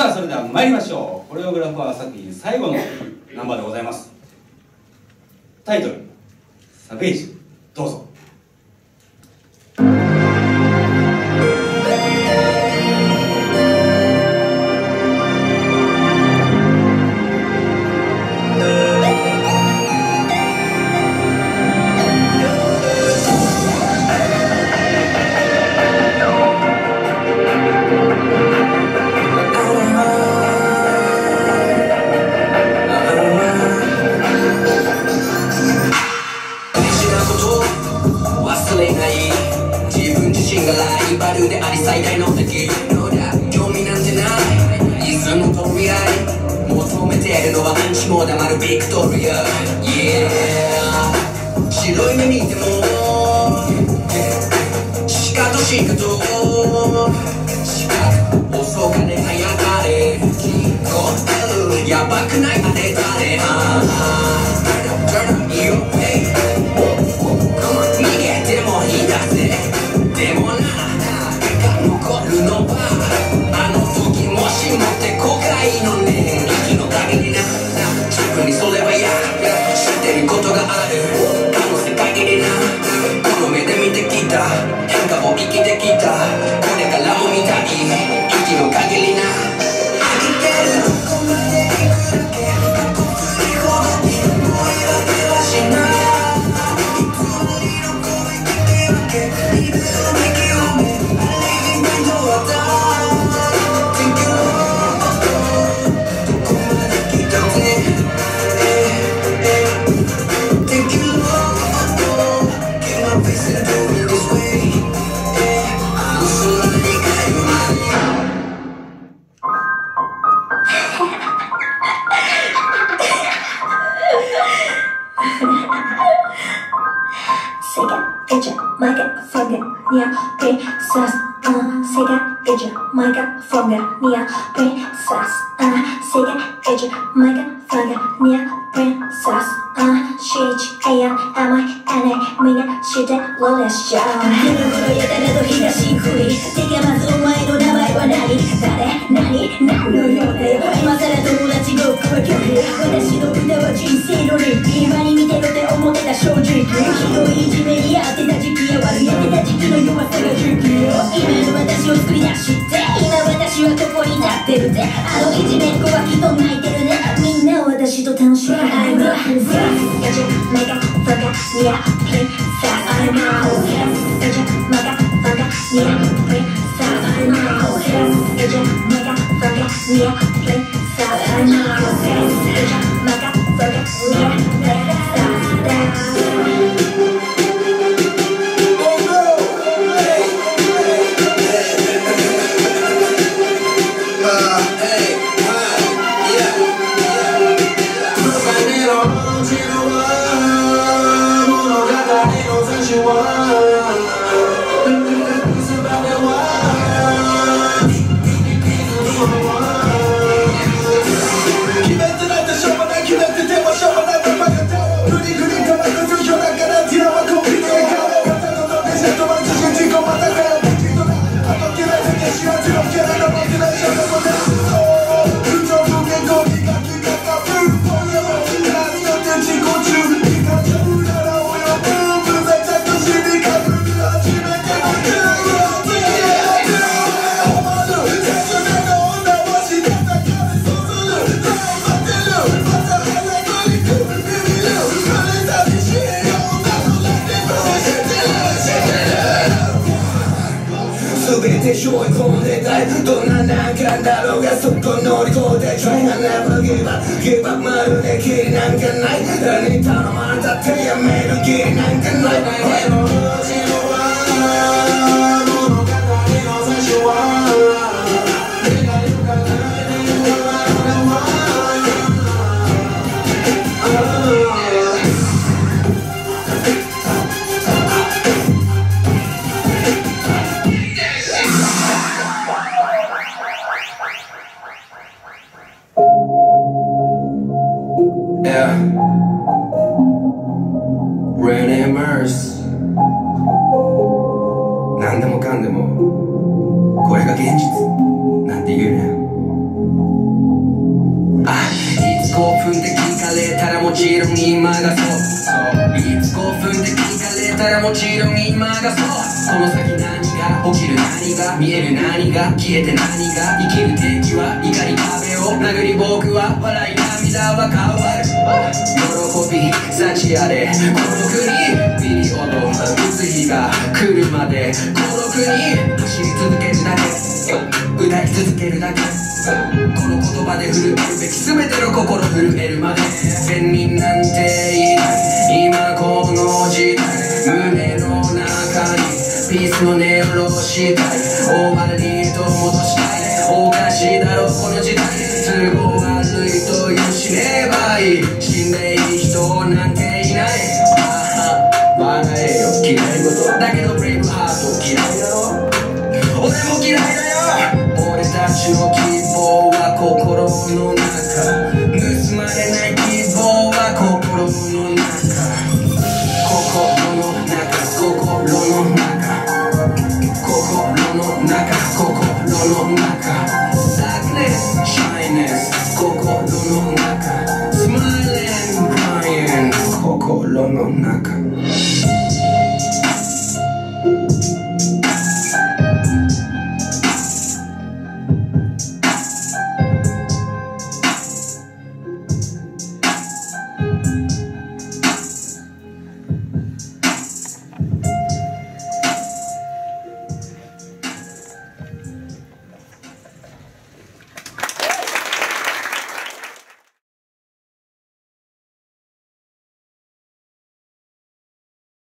さあそれでは参りましょう。コレオグラファー作品最後のナンバーでございます。タイトル「サベージ」どうぞ。ルであり最大の敵どうだ興味なんてないいつもと未来求めてるのはアンチも黙るビクトリア Yeah 白い目見てもしかとしかと遅かれ早かれ聞こえるやばくないあれ誰あにそれはや知ってることがある。可能性限りな。この目で見てきた。変化を生きてきた。これからも見たい。息の限りな。Microphone near princess. Uh, Sega, get your microphone near princess. Uh, Sega, get your microphone near princess. Uh, she's a m i n a みんな知ってるでしょ。昼頃やたらと東食いてかまずお前の名前は何誰何何のようだよ今さら友達ごっこは距離私の歌は人生のリピ今に見てろって思ってた正直ひどい今私を作り出して今私はここになってるぜあのいじめっ子はきっと泣いてるねみんな私と楽しむ I'm a princess ガチャメガファガニアプリンサー I'm a princess ガチャメガファガニアプリンサー I'm a princess ガチャメガファガニアプリンサー I'm a princess ガチャメガファガニアプリンサー憧れたいどんな難関だろうがそこ乗り越えて Try never give up give up まるで気なんかない。誰に頼まれたってやめる気なんかない、curse 何でもかんでもこれが現実なんて言うなよ。あいつ興奮で聞かれたらもちろん今がそう。いつ興奮で聞かれたらもちろん今がそう。この先何が起きる何が見える何が消えて何が。生きる天気は怒り壁を殴り僕は笑い涙は変わる。喜び幸あれ。このにビリオド打つ日が来るまでこの国走り続けるだけ。歌い続けるだけ。この言葉で震えるべき全ての心震えるまで善人なんていない今この時代胸の中にピースの音を下ろしたいオーバーリート戻したいおかしいだろこの時代心の中盗まれない